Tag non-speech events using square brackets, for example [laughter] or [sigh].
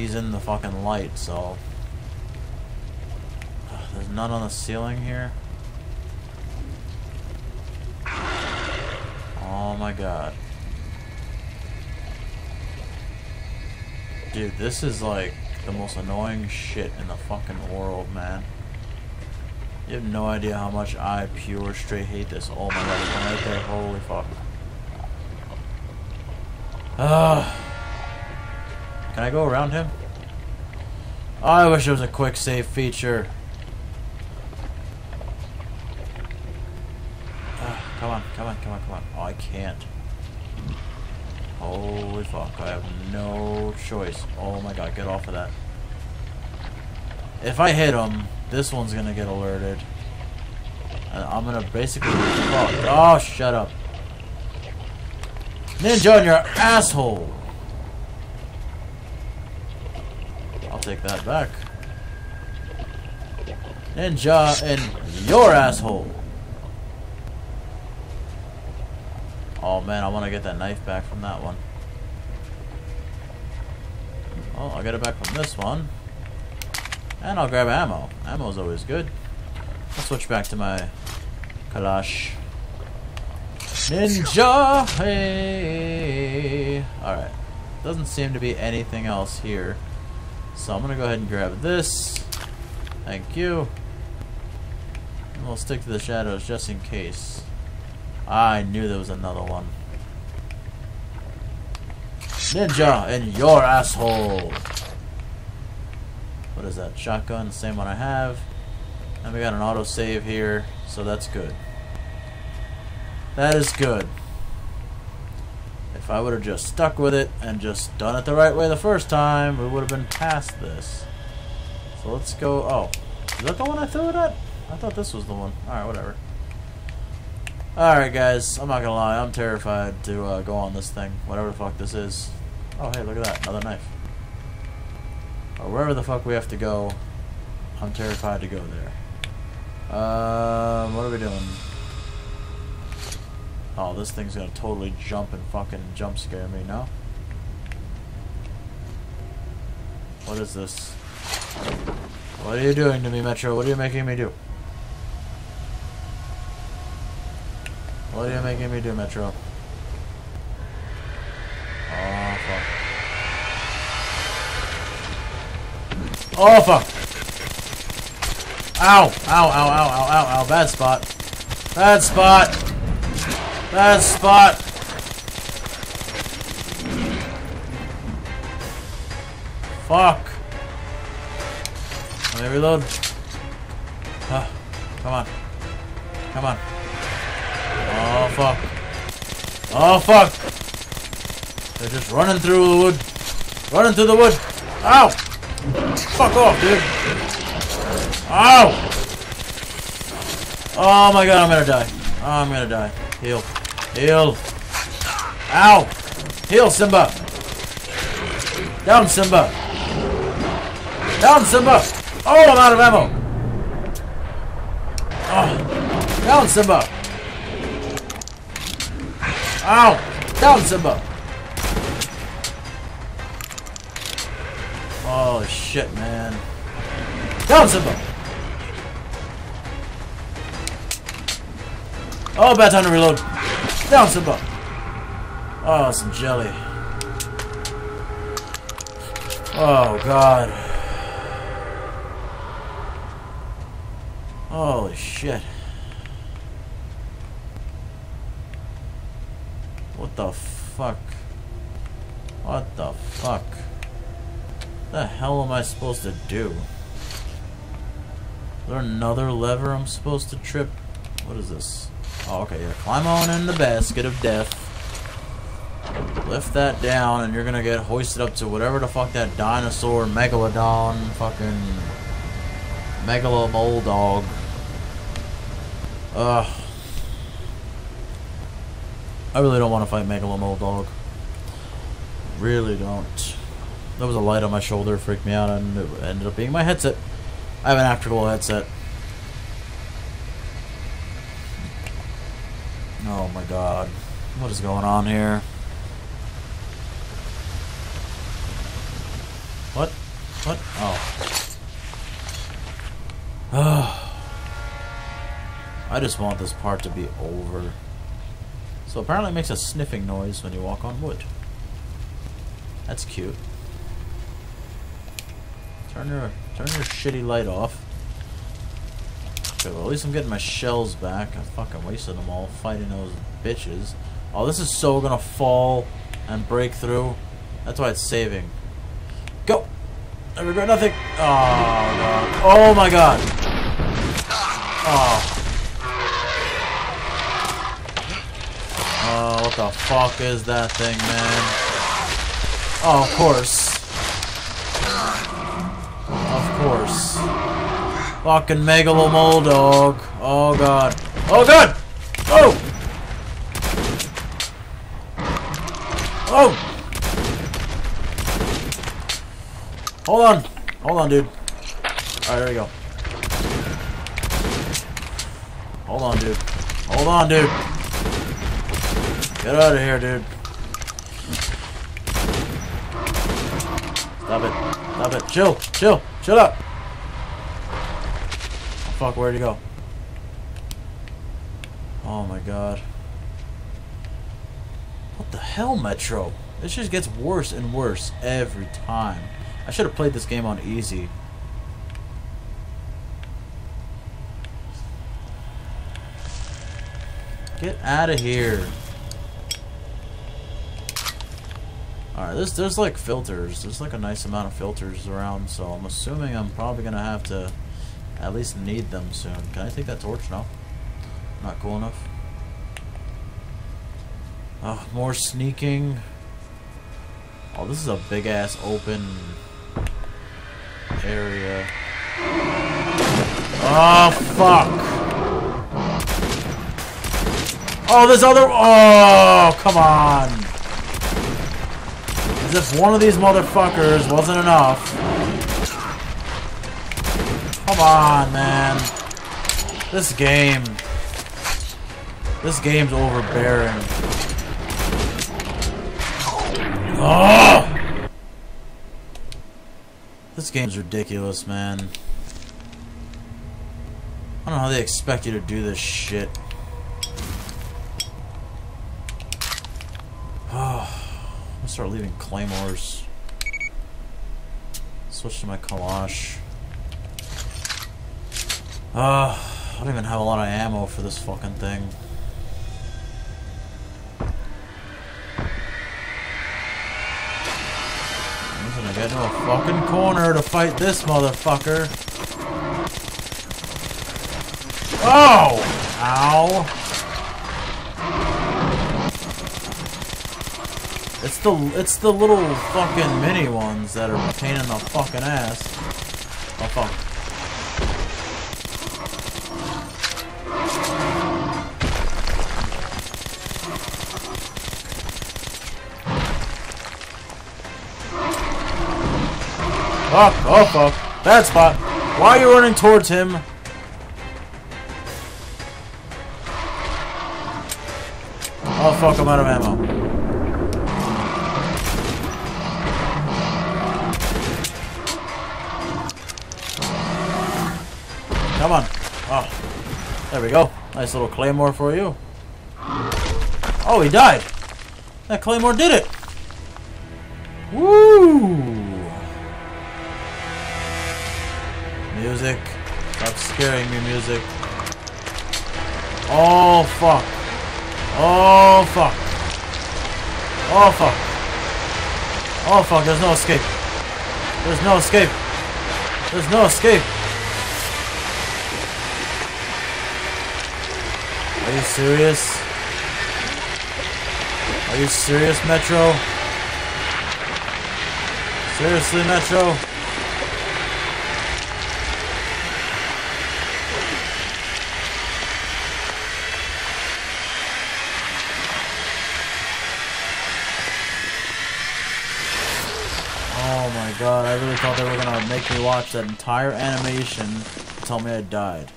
He's in the fucking light, so... There's none on the ceiling here. Oh my god. Dude, this is like the most annoying shit in the fucking world, man. You have no idea how much I pure straight hate this. Oh my god, right there. Holy fuck. Ugh. Can I go around him? Oh, I wish there was a quick save feature. Ah, come on, come on, come on, come on. Oh, I can't. Oh, Holy fuck, I have no choice. Oh my god, get off of that. If I hit him, this one's gonna get alerted. And I'm gonna basically fuck. Oh, shut up. Ninja on your asshole! I'll take that back. Ninja in your asshole! Oh man, I want to get that knife back from that one. Oh, I'll get it back from this one. And I'll grab ammo. Ammo's always good. I'll switch back to my Kalash. Ninja! Hey! Alright. Doesn't seem to be anything else here. So I'm gonna go ahead and grab this. Thank you. And we'll stick to the shadows just in case. I knew there was another one. Ninja in your asshole! What is that? Shotgun, the same one I have. And we got an autosave here, so that's good. That is good. If I would have just stuck with it and just done it the right way the first time, we would have been past this. So let's go. Oh, is that the one I threw it at? I thought this was the one. Alright, whatever. Alright, guys. I'm not gonna lie. I'm terrified to uh, go on this thing. Whatever the fuck this is. Oh, hey, look at that. Another knife. Or wherever the fuck we have to go, I'm terrified to go there. Um, what are we doing? Oh, this thing's gonna totally jump and fucking jump scare me, no? What is this? What are you doing to me, Metro? What are you making me do? What are you making me do, Metro? Oh, fuck. Oh, fuck! Ow! Ow, ow, ow, ow, ow, ow. Bad spot. Bad spot! Bad spot! Fuck! Let me reload. Ah, come on. Come on. Oh, fuck. Oh, fuck! They're just running through the wood. Running through the wood. Ow! Fuck off, dude. Ow! Oh my god, I'm gonna die. I'm gonna die. Heal. Heal. Ow! Heal, Simba! Down, Simba! Down, Simba! Oh, I'm out of ammo! Oh. Down, Simba! Ow! Down, Simba! Oh, shit, man. Down, Simba! Oh, bad time to reload. Down, Simba! Oh, some jelly. Oh, God. Holy shit. What the fuck? What the fuck? What the hell am I supposed to do? Is there another lever I'm supposed to trip? What is this? Oh, okay, yeah. Climb on in the basket of death. Lift that down, and you're gonna get hoisted up to whatever the fuck that dinosaur, megalodon, fucking megalomole dog. Ugh. I really don't want to fight megalomole dog. Really don't. There was a light on my shoulder, freaked me out, and it ended up being my headset. I have an afterglow headset. Oh my god. What is going on here? What? What? Oh. [sighs] I just want this part to be over. So apparently it makes a sniffing noise when you walk on wood. That's cute. Turn your turn your shitty light off. Okay, well at least I'm getting my shells back. I fucking wasted them all fighting those bitches. Oh, this is so gonna fall and break through. That's why it's saving. Go! I regret nothing. Oh god. Oh my god. Oh. The fuck is that thing, man? Oh, of course. Of course. Fucking Megalomole dog. Oh, oh god. Oh god! Oh! Oh! Hold on. Hold on, dude. Alright, there we go. Hold on, dude. Hold on, dude. Get out of here, dude. Stop it. Stop it. Chill. Chill. Shut up. Fuck, where'd he go? Oh my god. What the hell, Metro? This just gets worse and worse every time. I should have played this game on easy. Get out of here. Alright, there's, there's like filters. There's like a nice amount of filters around, so I'm assuming I'm probably to have to at least need them soon. Can I take that torch? No. Not cool enough. Oh, more sneaking. Oh, this is a big ass open area. Oh, fuck. Oh, there's other. Oh, come on. If one of these motherfuckers wasn't enough. Come on, man. This game. This game's overbearing. Oh! This game's ridiculous, man. I don't know how they expect you to do this shit. Start leaving claymores. Switch to my Kalash. Uh, I don't even have a lot of ammo for this fucking thing. I'm gonna get into a fucking corner to fight this motherfucker. Oh! Ow! It's the it's the little fucking mini ones that are pain in the fucking ass. Oh fuck. Oh, oh fuck. Bad spot. Why are you running towards him? Oh fuck, I'm out of ammo. There we go. Nice little claymore for you. Oh, he died. That claymore did it. Woo! Music. Stop scaring me, music. Oh, fuck. Oh, fuck. Oh, fuck. Oh, fuck. There's no escape. There's no escape. There's no escape. Are you serious? Are you serious, Metro? Seriously, Metro? Oh my god, I really thought they were gonna make me watch that entire animation and tell me I died.